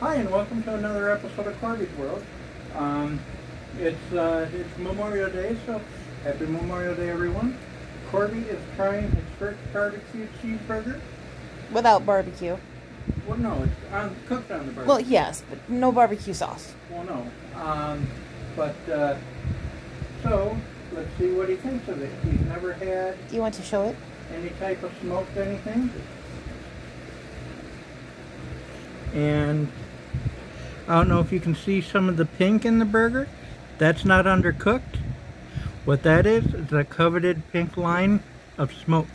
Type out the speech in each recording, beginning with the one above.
Hi, and welcome to another episode of Corbie's World. Um, it's uh, it's Memorial Day, so happy Memorial Day, everyone. Corbie is trying his first barbecue cheeseburger. Without barbecue. Well, no, it's on, cooked on the barbecue. Well, yes, but no barbecue sauce. Well, no. Um, but uh, so let's see what he thinks of it. He's never had Do you want to show it? any type of smoked anything. And I don't know if you can see some of the pink in the burger. That's not undercooked. What that is, is a coveted pink line of smoke.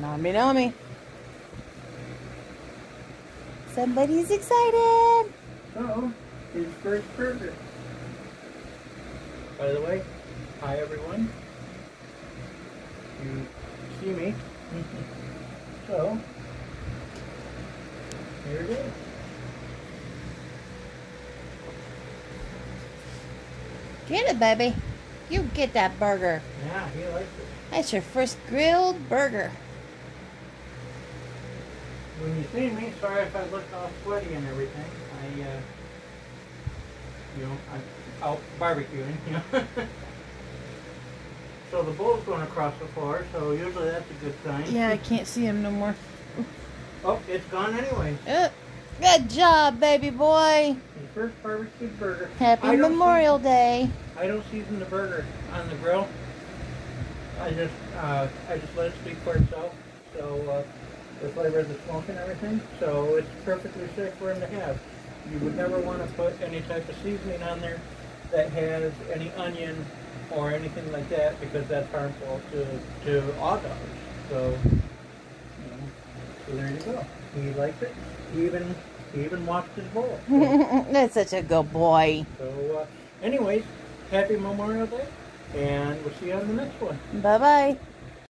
Nummy nummy. Somebody's excited. So, his first burger. By the way, hi everyone. You see me. Mm-hmm. so, here it is. Get it, baby. You get that burger. Yeah, he likes it. That's your first grilled burger. When you see me, sorry if I look all sweaty and everything. I, uh, you know, I'm out barbecuing, you know. so the bowl's going across the floor, so usually that's a good sign. Yeah, I can't see him no more. Oh, it's gone anyway. Uh, good job, baby boy. First barbecued burger. Happy I Memorial Day. I don't season the burger on the grill. I just, uh, I just let it speak for itself. So, uh, the flavor of the smoke and everything. So it's perfectly safe for him to have. You would never want to put any type of seasoning on there that has any onion or anything like that because that's harmful to, to all dogs. So, you know, so there you go. He likes it. He even, he even watched his bowl. So- That's such a good boy. so, uh, anyways, happy Memorial Day, and we'll see you on the next one. Bye bye.